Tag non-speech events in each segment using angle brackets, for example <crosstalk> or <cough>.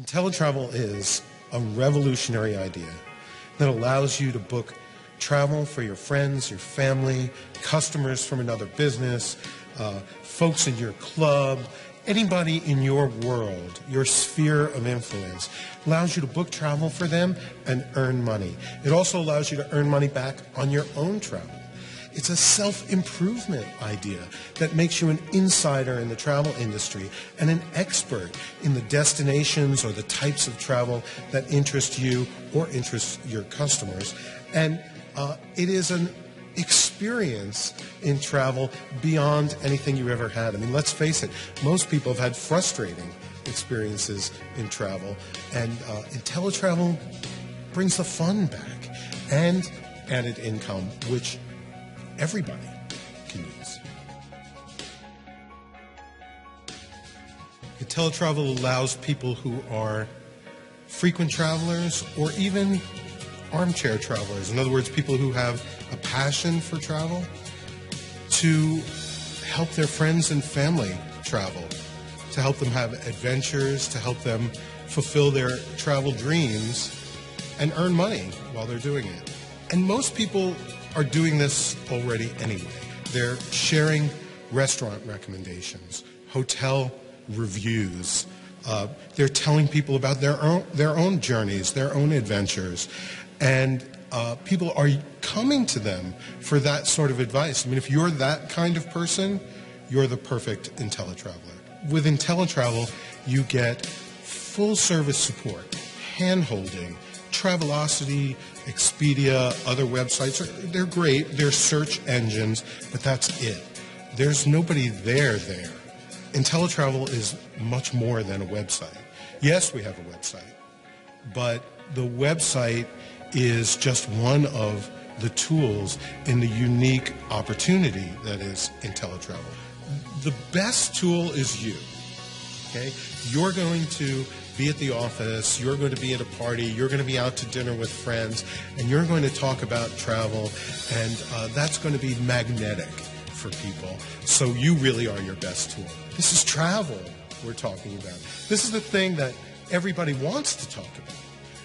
InteleTravel is a revolutionary idea that allows you to book travel for your friends, your family, customers from another business, uh, folks in your club, anybody in your world, your sphere of influence, allows you to book travel for them and earn money. It also allows you to earn money back on your own travel. It's a self improvement idea that makes you an insider in the travel industry and an expert in the destinations or the types of travel that interest you or interest your customers. And uh, it is an experience in travel beyond anything you ever had. I mean, let's face it, most people have had frustrating experiences in travel, and uh, InteleTravel brings the fun back and added income, which everybody can use. InteleTravel allows people who are frequent travelers or even armchair travelers, in other words, people who have a passion for travel, to help their friends and family travel, to help them have adventures, to help them fulfill their travel dreams and earn money while they're doing it. And most people are doing this already anyway. They're sharing restaurant recommendations, hotel reviews. Uh, they're telling people about their own, their own journeys, their own adventures. And uh, people are coming to them for that sort of advice. I mean, if you're that kind of person, you're the perfect InteleTraveler. With InteleTravel, you get full service support, hand holding, Travelocity, Expedia, other websites, are, they're great. They're search engines, but that's it. There's nobody there there. InteleTravel is much more than a website. Yes, we have a website, but the website is just one of the tools in the unique opportunity that is InteleTravel. The best tool is you. Okay? You're going to be at the office, you're going to be at a party, you're going to be out to dinner with friends, and you're going to talk about travel, and uh, that's going to be magnetic for people. So you really are your best tool. This is travel we're talking about. This is the thing that everybody wants to talk about.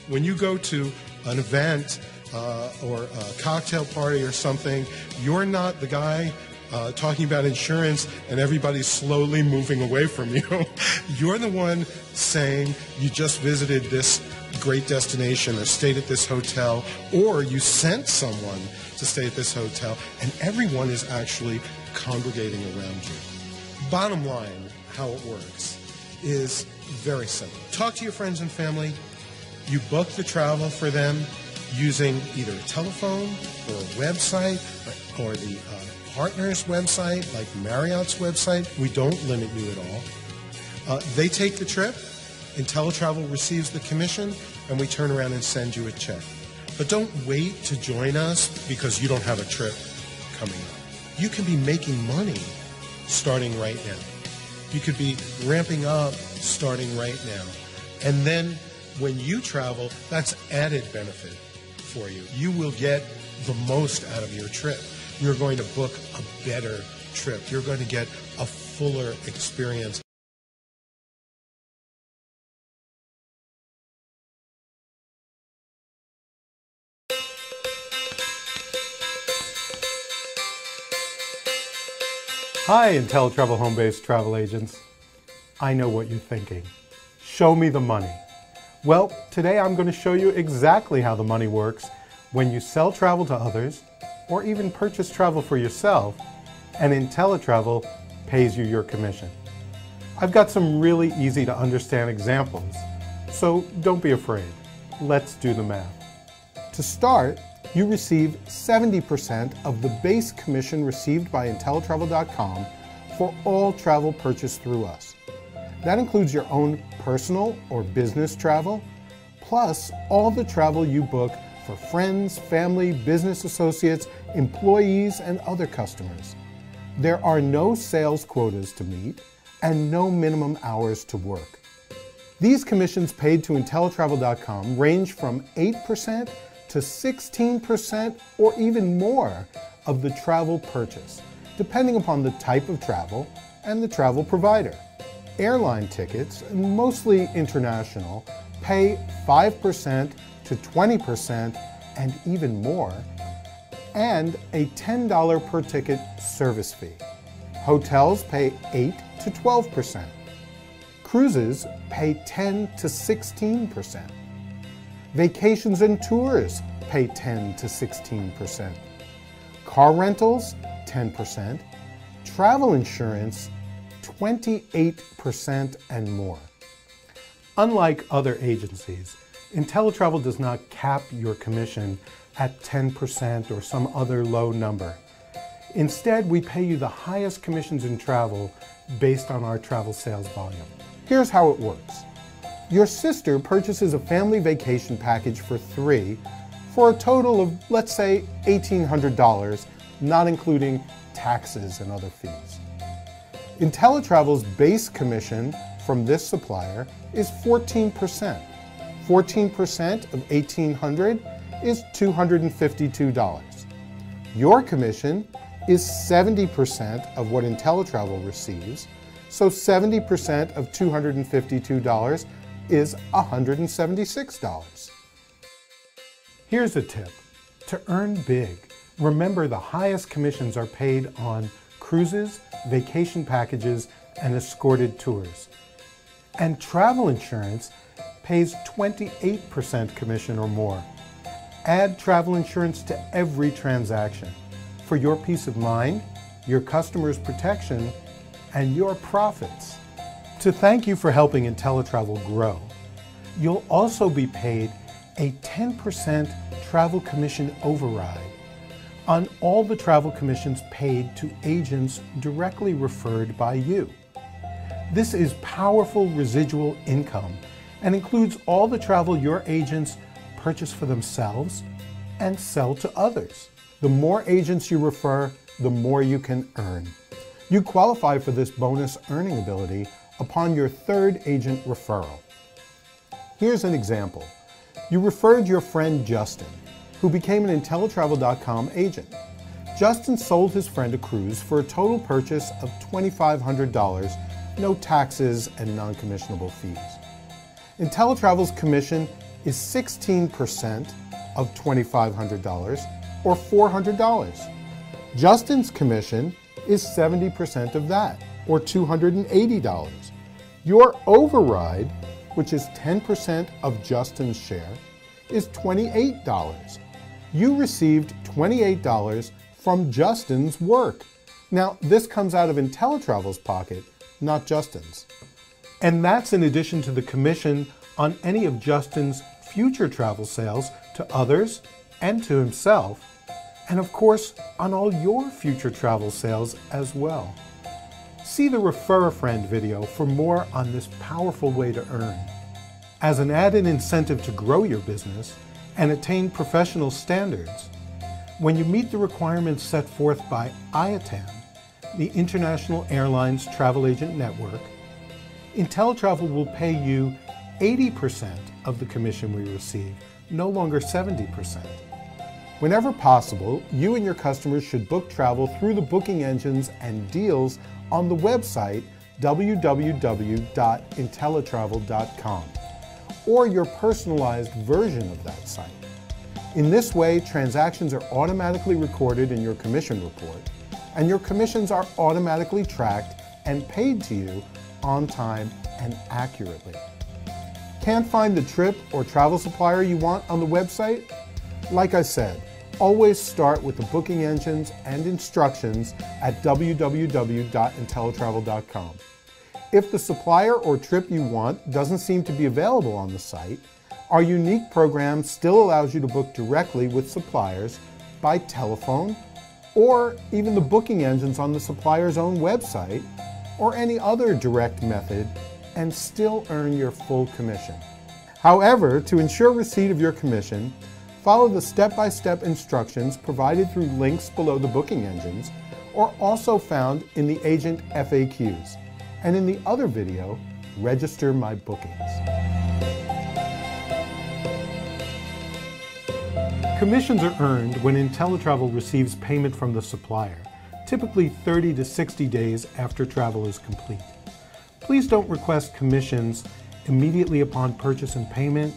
When you go to an event uh, or a cocktail party or something, you're not the guy uh, talking about insurance and everybody's slowly moving away from you. <laughs> You're the one saying you just visited this great destination or stayed at this hotel or you sent someone to stay at this hotel and everyone is actually congregating around you. Bottom line, how it works is very simple. Talk to your friends and family. You book the travel for them using either a telephone or a website or the uh, partner's website, like Marriott's website. We don't limit you at all. Uh, they take the trip, InteleTravel receives the commission, and we turn around and send you a check. But don't wait to join us because you don't have a trip coming up. You can be making money starting right now. You could be ramping up starting right now. And then when you travel, that's added benefit for you. You will get the most out of your trip. You're going to book a better trip. You're going to get a fuller experience. Hi, InteleTravel home-based travel agents. I know what you're thinking. Show me the money. Well, today I'm going to show you exactly how the money works when you sell travel to others or even purchase travel for yourself and InteleTravel pays you your commission. I've got some really easy to understand examples, so don't be afraid. Let's do the math. To start, you receive 70% of the base commission received by InteleTravel.com for all travel purchased through us. That includes your own personal or business travel, plus all the travel you book for friends, family, business associates, employees, and other customers. There are no sales quotas to meet and no minimum hours to work. These commissions paid to InteleTravel.com range from 8% to 16% or even more of the travel purchase, depending upon the type of travel and the travel provider. airline tickets, mostly international, pay 5% to 20% and even more, and a $10 per ticket service fee. Hotels pay 8 to 12%. Cruises pay 10 to 16%. Vacations and tours pay 10 to 16%. Car rentals, 10%. Travel insurance, 28% and more. Unlike other agencies, InteleTravel does not cap your commission at 10% or some other low number. Instead, we pay you the highest commissions in travel based on our travel sales volume. Here's how it works. Your sister purchases a family vacation package for three for a total of, let's say, $1,800, not including taxes and other fees. InteleTravel's base commission from this supplier is 14%. 14% of 1800 is $252. Your commission is 70% of what InteleTravel receives, so 70% of $252 is $176. Here's a tip. To earn big, remember the highest commissions are paid on cruises, vacation packages, and escorted tours. And travel insurance pays 28% commission or more. Add travel insurance to every transaction for your peace of mind, your customers' protection, and your profits. To thank you for helping InteleTravel grow, you'll also be paid a 10% travel commission override on all the travel commissions paid to agents directly referred by you. This is powerful residual income and includes all the travel your agents purchase for themselves and sell to others. The more agents you refer, the more you can earn. You qualify for this bonus earning ability upon your third agent referral. Here's an example. You referred your friend Justin, who became an InteleTravel.com agent. Justin sold his friend a cruise for a total purchase of $2,500, no taxes and non-commissionable fees. InteleTravel's commission is 16% of $2,500 or $400. Justin's commission is 70% of that, or $280. Your override, which is 10% of Justin's share, is $28. You received $28 from Justin's work. Now, this comes out of InteleTravel's pocket, not Justin's. And that's in addition to the commission on any of Justin's future travel sales to others and to himself, and of course, on all your future travel sales as well. See the Refer a Friend video for more on this powerful way to earn. As an added incentive to grow your business and attain professional standards, when you meet the requirements set forth by IATAN, the International Airlines Travel Agent Network, InteleTravel will pay you 80% of the commission we receive, no longer 70%. Whenever possible, you and your customers should book travel through the booking engines and deals on the website www.inteletravel.com or your personalized version of that site. In this way, transactions are automatically recorded in your commission report, and your commissions are automatically tracked and paid to you on time and accurately. Can't find the trip or travel supplier you want on the website? Like I said, always start with the booking engines and instructions at www.inteletravel.com. If the supplier or trip you want doesn't seem to be available on the site, our unique program still allows you to book directly with suppliers by telephone or even the booking engines on the supplier's own website or any other direct method and still earn your full commission. However, to ensure receipt of your commission, follow the step-by-step instructions provided through links below the booking engines or also found in the agent FAQs and in the other video, Register My Bookings. Commissions are earned when InteleTravel receives payment from the supplier, typically 30 to 60 days after travel is complete. Please don't request commissions immediately upon purchase and payment,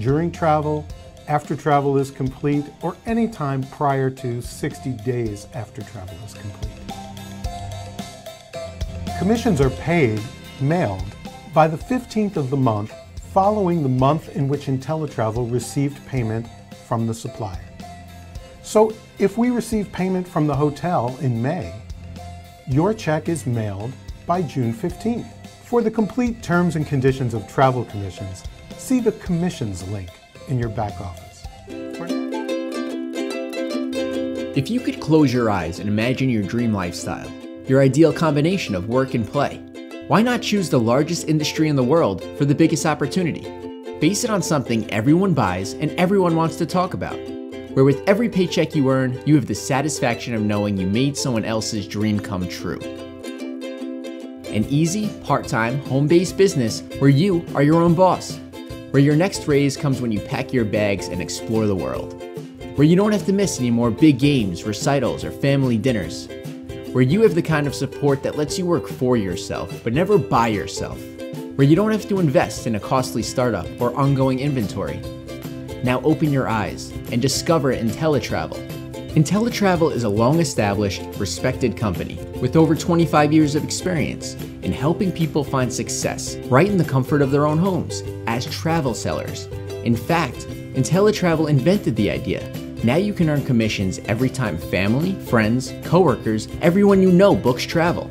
during travel, after travel is complete, or any time prior to 60 days after travel is complete. Commissions are paid, mailed, by the 15th of the month following the month in which InteleTravel received payment from the supplier. So if we receive payment from the hotel in May, your check is mailed by June 15th. For the complete terms and conditions of travel commissions, see the commissions link in your back office. If you could close your eyes and imagine your dream lifestyle, your ideal combination of work and play, why not choose the largest industry in the world for the biggest opportunity? Base it on something everyone buys and everyone wants to talk about, where with every paycheck you earn, you have the satisfaction of knowing you made someone else's dream come true. An easy, part time, home based business where you are your own boss, where your next raise comes when you pack your bags and explore the world, where you don't have to miss any more big games, recitals, or family dinners where you have the kind of support that lets you work for yourself, but never by yourself, where you don't have to invest in a costly startup or ongoing inventory. Now open your eyes and discover InteleTravel. InteleTravel is a long established, respected company with over 25 years of experience in helping people find success right in the comfort of their own homes as travel sellers. In fact, InteleTravel invented the idea now you can earn commissions every time family, friends, coworkers, everyone you know books travel.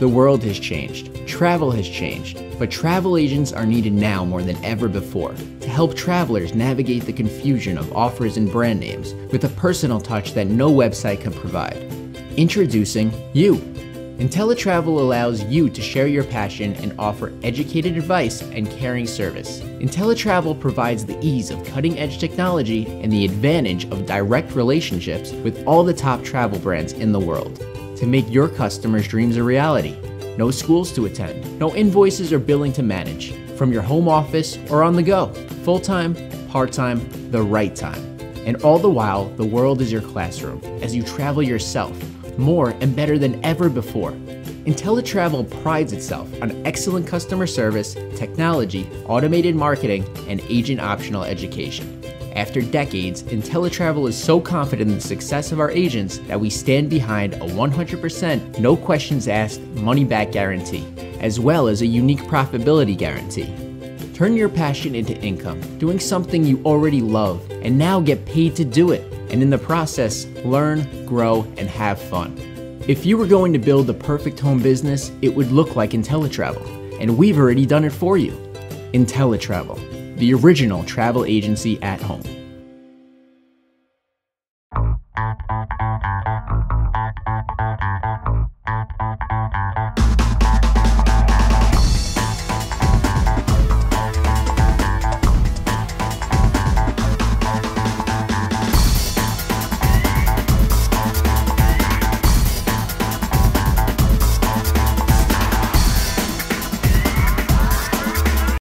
The world has changed, travel has changed, but travel agents are needed now more than ever before to help travelers navigate the confusion of offers and brand names with a personal touch that no website can provide. Introducing you. InteleTravel allows you to share your passion and offer educated advice and caring service. InteleTravel provides the ease of cutting edge technology and the advantage of direct relationships with all the top travel brands in the world to make your customers' dreams a reality. No schools to attend, no invoices or billing to manage, from your home office or on the go, full time, part time, the right time. And all the while, the world is your classroom as you travel yourself more and better than ever before. InteleTravel prides itself on excellent customer service, technology, automated marketing, and agent optional education. After decades, InteleTravel is so confident in the success of our agents that we stand behind a 100% no questions asked money back guarantee, as well as a unique profitability guarantee. Turn your passion into income, doing something you already love, and now get paid to do it and in the process, learn, grow, and have fun. If you were going to build the perfect home business, it would look like InteleTravel, and we've already done it for you. InteleTravel, the original travel agency at home.